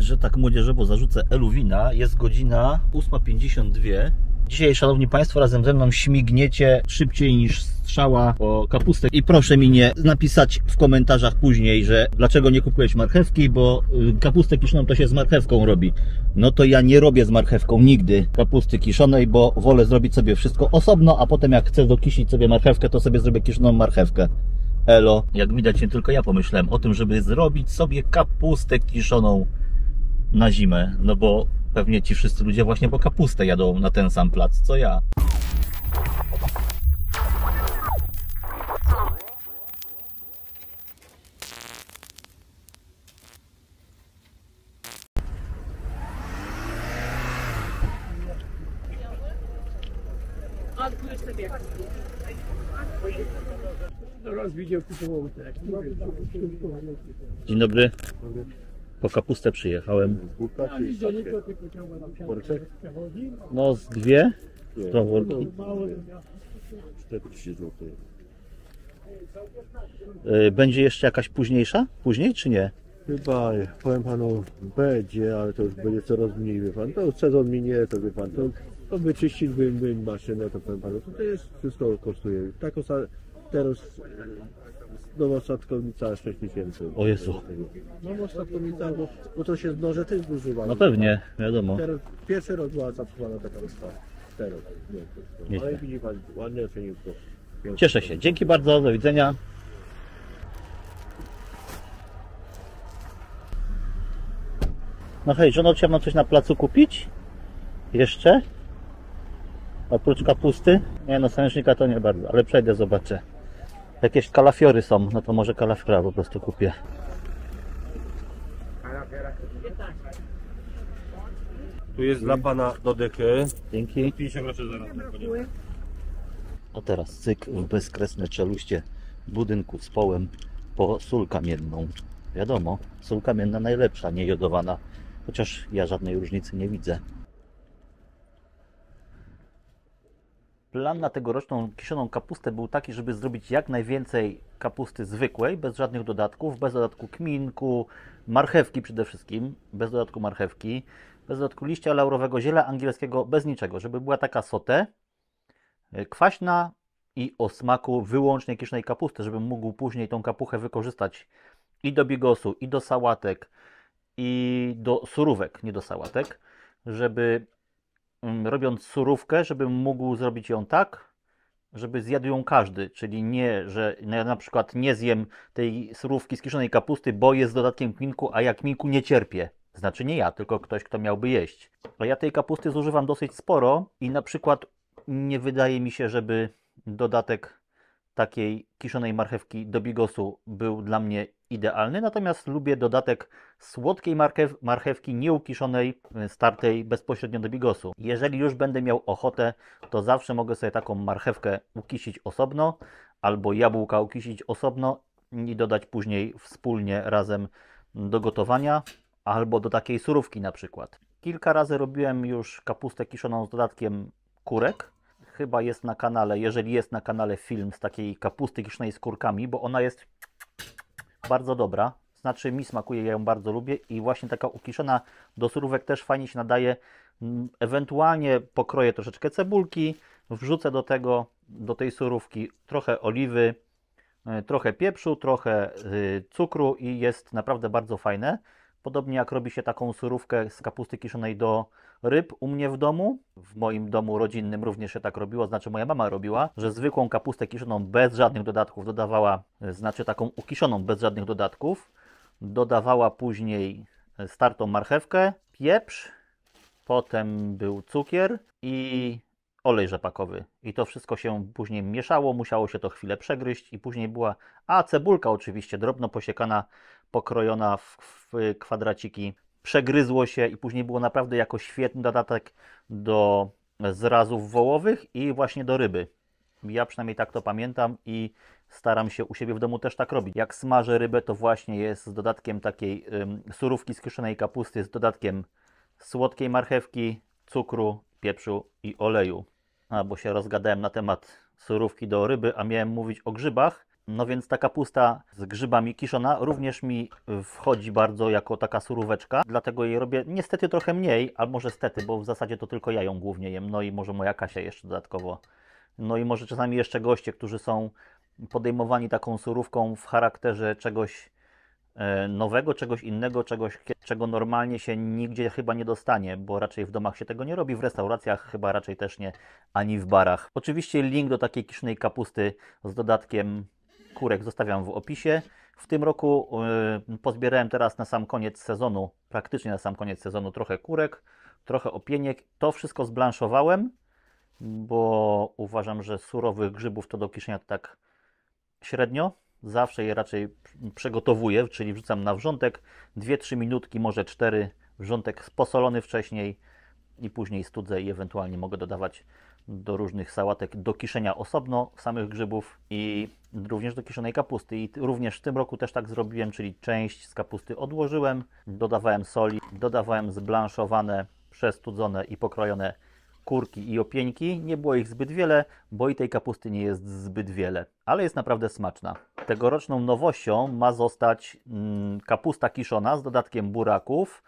że tak młodzieżowo zarzucę Eluwina. Jest godzina 8.52. Dzisiaj, szanowni państwo, razem ze mną śmigniecie szybciej niż strzała po kapustę. I proszę mi nie napisać w komentarzach później, że dlaczego nie kupujesz marchewki, bo y, kapustę kiszoną to się z marchewką robi. No to ja nie robię z marchewką nigdy kapusty kiszonej, bo wolę zrobić sobie wszystko osobno, a potem jak chcę dokisić sobie marchewkę, to sobie zrobię kiszoną marchewkę. Elo. Jak widać, nie tylko ja pomyślałem o tym, żeby zrobić sobie kapustę kiszoną na zimę, no bo pewnie ci wszyscy ludzie właśnie po kapustę jadą na ten sam plac, co ja. Dzień dobry. Po kapustę przyjechałem. No z dwie, dwa worki. Mało 40 zł. Y, Będzie jeszcze jakaś późniejsza? Później czy nie? Chyba, powiem panu, będzie, ale to już będzie coraz mniej, wie pan. To sezon minie, to wie pan, to, to wyczyścić bym, bym maszynę, to powiem panu, to, jest, wszystko kosztuje. Tak teraz nowa sadkownica 6 tysięcy. O Jezu. Nowa sadkownica, bo, bo to się znoże też zużywa. No pewnie, wiadomo. Teraz, pierwszy raz była zakupowana taka ustawa. Teraz, nie, to, ale widzi pan, ładnie oceniłko. Cieszę się. Dzięki bardzo, do widzenia. No hej, żono, chciałem coś na placu kupić? Jeszcze? Oprócz kapusty? Nie no, sęcznika to nie bardzo, ale przejdę, zobaczę. Jakieś kalafiory są, no to może kalafiora po prostu kupię. Tu jest dla pana dodechy. Dzięki. A teraz cyk w bezkresne czeluście budynku z połem po sól kamienną. Wiadomo, sól kamienna najlepsza, nie jodowana. Chociaż ja żadnej różnicy nie widzę. Plan na tegoroczną kiszoną kapustę był taki, żeby zrobić jak najwięcej kapusty zwykłej, bez żadnych dodatków, bez dodatku kminku, marchewki przede wszystkim, bez dodatku marchewki, bez dodatku liścia laurowego, ziela angielskiego, bez niczego, żeby była taka sotę, e, kwaśna i o smaku wyłącznie kiszonej kapusty, żebym mógł później tą kapuchę wykorzystać i do bigosu, i do sałatek, i do surówek, nie do sałatek, żeby robiąc surówkę, żebym mógł zrobić ją tak, żeby zjadł ją każdy, czyli nie, że ja na przykład nie zjem tej surówki z kiszonej kapusty, bo jest z dodatkiem kminku, a ja kminku nie cierpię. Znaczy nie ja, tylko ktoś, kto miałby jeść. A ja tej kapusty zużywam dosyć sporo i na przykład nie wydaje mi się, żeby dodatek takiej kiszonej marchewki do bigosu był dla mnie idealny, natomiast lubię dodatek słodkiej marchew, marchewki nieukiszonej, y, startej bezpośrednio do bigosu. Jeżeli już będę miał ochotę, to zawsze mogę sobie taką marchewkę ukisić osobno, albo jabłka ukisić osobno i dodać później wspólnie razem do gotowania, albo do takiej surówki na przykład. Kilka razy robiłem już kapustę kiszoną z dodatkiem kurek, chyba jest na kanale, jeżeli jest na kanale film z takiej kapusty kiszonej z kurkami, bo ona jest bardzo dobra. Znaczy mi smakuje, ja ją bardzo lubię i właśnie taka ukiszona do surówek też fajnie się nadaje. Mm, Ewentualnie pokroję troszeczkę cebulki, wrzucę do tego, do tej surówki trochę oliwy, y, trochę pieprzu, trochę y, cukru i jest naprawdę bardzo fajne. Podobnie jak robi się taką surówkę z kapusty kiszonej do ryb u mnie w domu. W moim domu rodzinnym również się tak robiło, znaczy moja mama robiła, że zwykłą kapustę kiszoną bez żadnych dodatków dodawała, y, znaczy taką ukiszoną bez żadnych dodatków, dodawała później y, startą marchewkę, pieprz, potem był cukier i olej rzepakowy. I to wszystko się później mieszało, musiało się to chwilę przegryźć i później była, a cebulka oczywiście, drobno posiekana, pokrojona w kwadraciki, przegryzło się i później było naprawdę jako świetny dodatek do zrazów wołowych i właśnie do ryby. Ja przynajmniej tak to pamiętam i staram się u siebie w domu też tak robić. Jak smażę rybę, to właśnie jest z dodatkiem takiej ym, surówki z kiszonej kapusty, z dodatkiem słodkiej marchewki, cukru, pieprzu i oleju. A, bo się rozgadałem na temat surówki do ryby, a miałem mówić o grzybach. No więc ta kapusta z grzybami kiszona również mi wchodzi bardzo jako taka suróweczka, dlatego jej robię niestety trochę mniej, albo może stety, bo w zasadzie to tylko ja ją głównie jem, no i może moja Kasia jeszcze dodatkowo. No i może czasami jeszcze goście, którzy są podejmowani taką surówką w charakterze czegoś e, nowego, czegoś innego, czegoś, czego normalnie się nigdzie chyba nie dostanie, bo raczej w domach się tego nie robi, w restauracjach chyba raczej też nie, ani w barach. Oczywiście link do takiej kiszonej kapusty z dodatkiem kurek zostawiam w opisie. W tym roku y, pozbierałem teraz na sam koniec sezonu, praktycznie na sam koniec sezonu, trochę kurek, trochę opieniek. To wszystko zblanszowałem, bo uważam, że surowych grzybów to do kiszenia to tak średnio. Zawsze je raczej przygotowuję, czyli wrzucam na wrzątek 2-3 minutki, może 4 wrzątek posolony wcześniej i później studzę i ewentualnie mogę dodawać do różnych sałatek do kiszenia osobno samych grzybów i również do kiszonej kapusty. I również w tym roku też tak zrobiłem, czyli część z kapusty odłożyłem, dodawałem soli, dodawałem zblanszowane, przestudzone i pokrojone kurki i opieńki. Nie było ich zbyt wiele, bo i tej kapusty nie jest zbyt wiele, ale jest naprawdę smaczna. Tegoroczną nowością ma zostać mm, kapusta kiszona z dodatkiem buraków,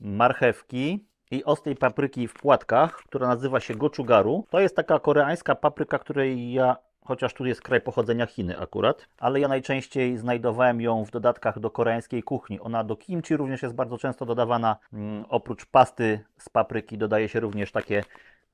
marchewki, i ostrej papryki w płatkach, która nazywa się gochugaru. To jest taka koreańska papryka, której ja, chociaż tu jest kraj pochodzenia Chiny akurat, ale ja najczęściej znajdowałem ją w dodatkach do koreańskiej kuchni. Ona do kimchi również jest bardzo często dodawana. Mm, oprócz pasty z papryki dodaje się również takie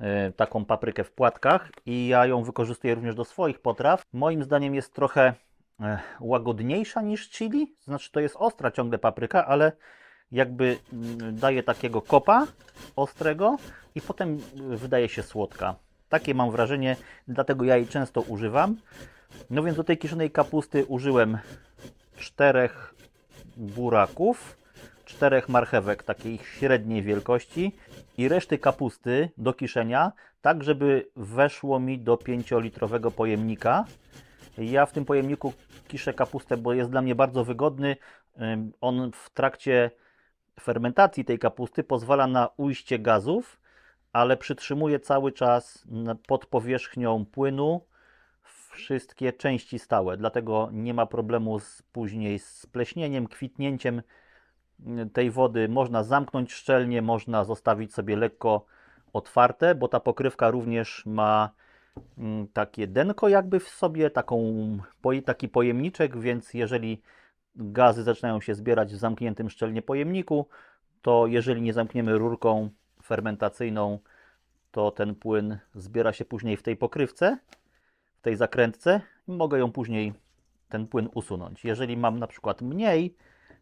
e, taką paprykę w płatkach i ja ją wykorzystuję również do swoich potraw. Moim zdaniem jest trochę e, łagodniejsza niż chili, znaczy to jest ostra ciągle papryka, ale jakby mm, daje takiego kopa ostrego i potem wydaje się słodka. Takie mam wrażenie, dlatego ja jej często używam. No więc do tej kiszonej kapusty użyłem czterech buraków, czterech marchewek takiej średniej wielkości i reszty kapusty do kiszenia, tak żeby weszło mi do 5-litrowego pojemnika. Ja w tym pojemniku kiszę kapustę, bo jest dla mnie bardzo wygodny. On w trakcie fermentacji tej kapusty pozwala na ujście gazów, ale przytrzymuje cały czas pod powierzchnią płynu wszystkie części stałe. Dlatego nie ma problemu z, później z pleśnieniem, kwitnięciem tej wody. Można zamknąć szczelnie, można zostawić sobie lekko otwarte, bo ta pokrywka również ma mm, takie denko jakby w sobie, taką, taki pojemniczek, więc jeżeli gazy zaczynają się zbierać w zamkniętym szczelnie pojemniku, to jeżeli nie zamkniemy rurką fermentacyjną, to ten płyn zbiera się później w tej pokrywce, w tej zakrętce i mogę ją później, ten płyn usunąć. Jeżeli mam na przykład mniej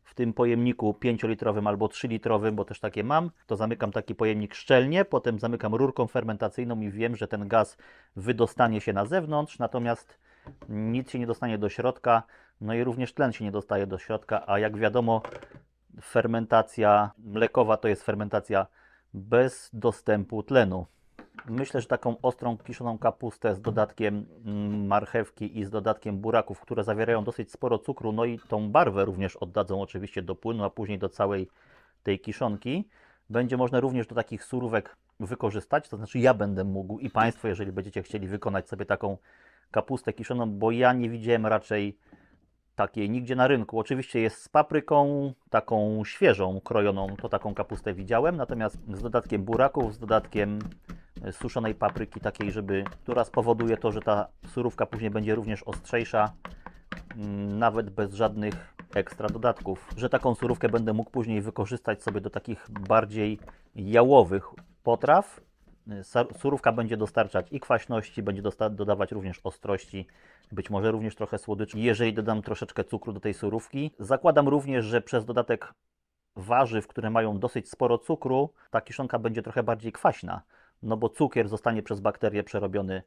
w tym pojemniku 5-litrowym albo 3-litrowym, bo też takie mam, to zamykam taki pojemnik szczelnie, potem zamykam rurką fermentacyjną i wiem, że ten gaz wydostanie się na zewnątrz, natomiast nic się nie dostanie do środka, no i również tlen się nie dostaje do środka, a jak wiadomo, fermentacja mlekowa to jest fermentacja bez dostępu tlenu. Myślę, że taką ostrą kiszoną kapustę z dodatkiem mm, marchewki i z dodatkiem buraków, które zawierają dosyć sporo cukru, no i tą barwę również oddadzą oczywiście do płynu, a później do całej tej kiszonki. Będzie można również do takich surówek wykorzystać, to znaczy ja będę mógł i Państwo, jeżeli będziecie chcieli wykonać sobie taką kapustę kiszoną, bo ja nie widziałem raczej takiej nigdzie na rynku. Oczywiście jest z papryką, taką świeżą, krojoną, to taką kapustę widziałem, natomiast z dodatkiem buraków, z dodatkiem e, suszonej papryki takiej, żeby, która spowoduje to, że ta surówka później będzie również ostrzejsza, mm, nawet bez żadnych ekstra dodatków. Że taką surówkę będę mógł później wykorzystać sobie do takich bardziej jałowych potraw, Surówka będzie dostarczać i kwaśności, będzie dodawać również ostrości, być może również trochę słodyczy. Jeżeli dodam troszeczkę cukru do tej surówki, zakładam również, że przez dodatek warzyw, które mają dosyć sporo cukru, ta kiszonka będzie trochę bardziej kwaśna, no bo cukier zostanie przez bakterie przerobiony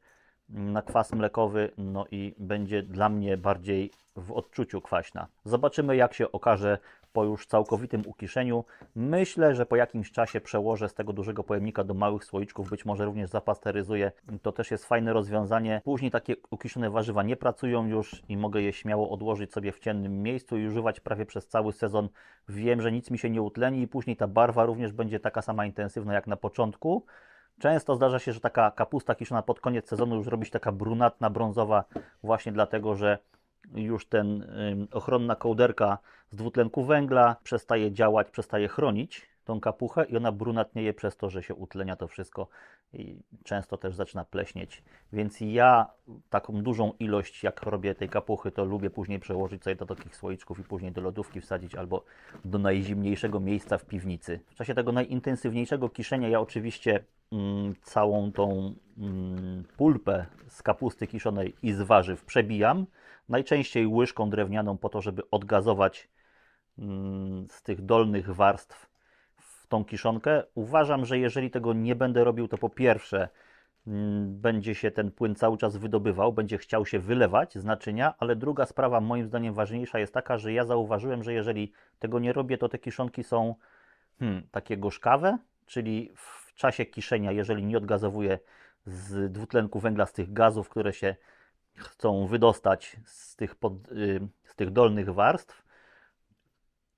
na kwas mlekowy, no i będzie dla mnie bardziej w odczuciu kwaśna. Zobaczymy, jak się okaże po już całkowitym ukiszeniu. Myślę, że po jakimś czasie przełożę z tego dużego pojemnika do małych słoiczków, być może również zapasteryzuję. To też jest fajne rozwiązanie. Później takie ukiszone warzywa nie pracują już i mogę je śmiało odłożyć sobie w ciemnym miejscu i używać prawie przez cały sezon. Wiem, że nic mi się nie utleni i później ta barwa również będzie taka sama intensywna jak na początku. Często zdarza się, że taka kapusta kiszona pod koniec sezonu już robi się taka brunatna, brązowa, właśnie dlatego, że już ten ochronna kołderka z dwutlenku węgla przestaje działać, przestaje chronić tą kapuchę i ona brunatnieje przez to, że się utlenia to wszystko i często też zaczyna pleśnieć. Więc ja taką dużą ilość, jak robię tej kapuchy, to lubię później przełożyć sobie do takich słoiczków i później do lodówki wsadzić albo do najzimniejszego miejsca w piwnicy. W czasie tego najintensywniejszego kiszenia ja oczywiście mm, całą tą mm, pulpę z kapusty kiszonej i z warzyw przebijam. Najczęściej łyżką drewnianą po to, żeby odgazować mm, z tych dolnych warstw w tą kiszonkę. Uważam, że jeżeli tego nie będę robił, to po pierwsze mm, będzie się ten płyn cały czas wydobywał, będzie chciał się wylewać z naczynia, ale druga sprawa, moim zdaniem ważniejsza jest taka, że ja zauważyłem, że jeżeli tego nie robię, to te kiszonki są hmm, takie gorzkawe, czyli w czasie kiszenia, jeżeli nie odgazowuję z dwutlenku węgla, z tych gazów, które się chcą wydostać z tych, pod, y, z tych dolnych warstw,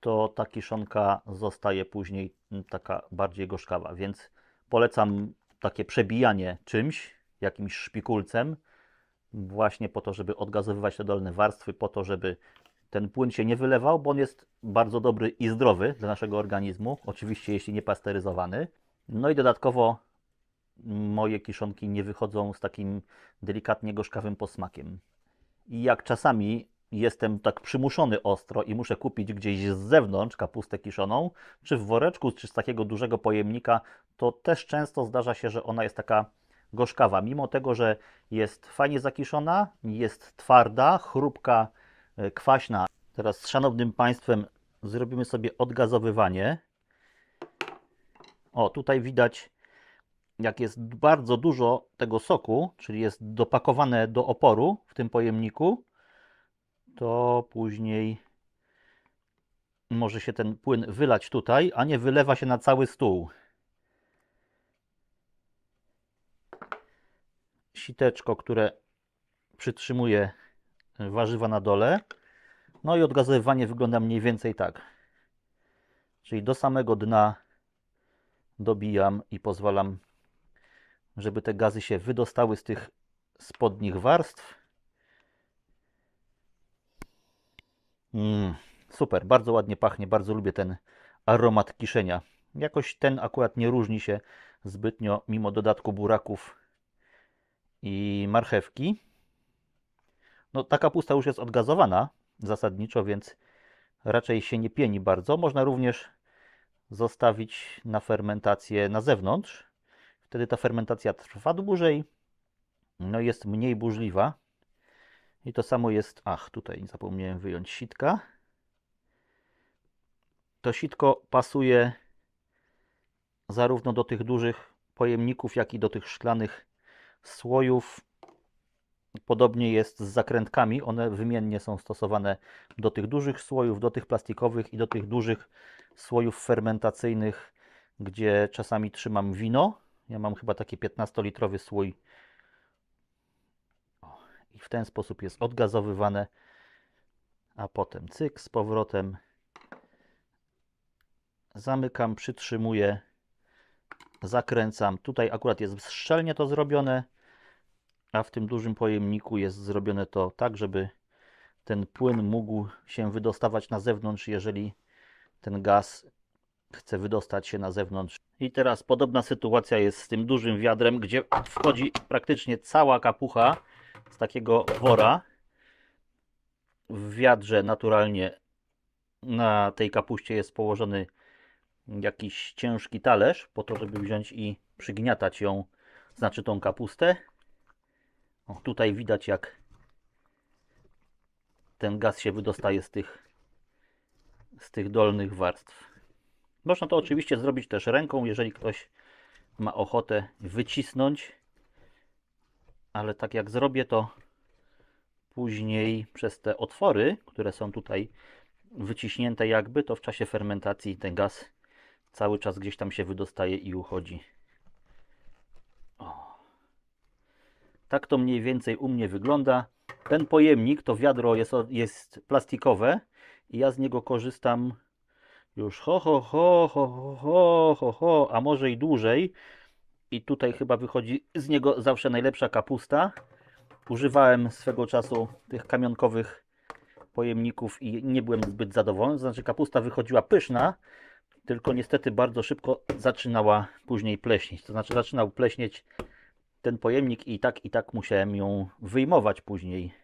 to ta kiszonka zostaje później mm, taka bardziej gorzkawa. Więc polecam takie przebijanie czymś, jakimś szpikulcem, właśnie po to, żeby odgazowywać te dolne warstwy, po to, żeby ten płyn się nie wylewał, bo on jest bardzo dobry i zdrowy dla naszego organizmu, oczywiście jeśli nie pasteryzowany. No i dodatkowo moje kiszonki nie wychodzą z takim delikatnie gorzkawym posmakiem. I jak czasami jestem tak przymuszony ostro i muszę kupić gdzieś z zewnątrz kapustę kiszoną, czy w woreczku, czy z takiego dużego pojemnika, to też często zdarza się, że ona jest taka gorzkawa. Mimo tego, że jest fajnie zakiszona, jest twarda, chrupka, e, kwaśna. Teraz z szanownym Państwem zrobimy sobie odgazowywanie. O, tutaj widać, jak jest bardzo dużo tego soku, czyli jest dopakowane do oporu w tym pojemniku, to później może się ten płyn wylać tutaj, a nie wylewa się na cały stół. Siteczko, które przytrzymuje warzywa na dole. No i odgazowywanie wygląda mniej więcej tak. Czyli do samego dna dobijam i pozwalam, żeby te gazy się wydostały z tych spodnich warstw. Mm, super, bardzo ładnie pachnie, bardzo lubię ten aromat kiszenia. Jakoś ten akurat nie różni się zbytnio, mimo dodatku buraków i marchewki. No, ta kapusta już jest odgazowana zasadniczo, więc raczej się nie pieni bardzo. Można również zostawić na fermentację na zewnątrz. Wtedy ta fermentacja trwa dłużej, no jest mniej burzliwa. I to samo jest, ach, tutaj zapomniałem wyjąć sitka. To sitko pasuje zarówno do tych dużych pojemników, jak i do tych szklanych słojów. Podobnie jest z zakrętkami. One wymiennie są stosowane do tych dużych słojów, do tych plastikowych i do tych dużych słojów fermentacyjnych, gdzie czasami trzymam wino. Ja mam chyba taki 15-litrowy słój. I w ten sposób jest odgazowywane, a potem cyk z powrotem. Zamykam, przytrzymuję, zakręcam. Tutaj akurat jest szczelnie to zrobione, a w tym dużym pojemniku jest zrobione to tak, żeby ten płyn mógł się wydostawać na zewnątrz, jeżeli ten gaz chce wydostać się na zewnątrz. I teraz podobna sytuacja jest z tym dużym wiadrem, gdzie wchodzi praktycznie cała kapucha z takiego wora. W wiadrze naturalnie na tej kapuście jest położony jakiś ciężki talerz, po to, żeby wziąć i przygniatać ją, znaczy tą kapustę. O, tutaj widać, jak ten gaz się wydostaje z tych, z tych dolnych warstw. Można to oczywiście zrobić też ręką, jeżeli ktoś ma ochotę wycisnąć ale tak jak zrobię to później przez te otwory, które są tutaj wyciśnięte jakby, to w czasie fermentacji ten gaz cały czas gdzieś tam się wydostaje i uchodzi. O. Tak to mniej więcej u mnie wygląda. Ten pojemnik, to wiadro jest, jest plastikowe i ja z niego korzystam już ho, ho, ho, ho, ho, ho, ho, a może i dłużej, i tutaj chyba wychodzi z niego zawsze najlepsza kapusta. Używałem swego czasu tych kamionkowych pojemników i nie byłem zbyt zadowolony. Znaczy kapusta wychodziła pyszna, tylko niestety bardzo szybko zaczynała później pleśnieć. To znaczy zaczynał pleśnieć ten pojemnik i tak i tak musiałem ją wyjmować później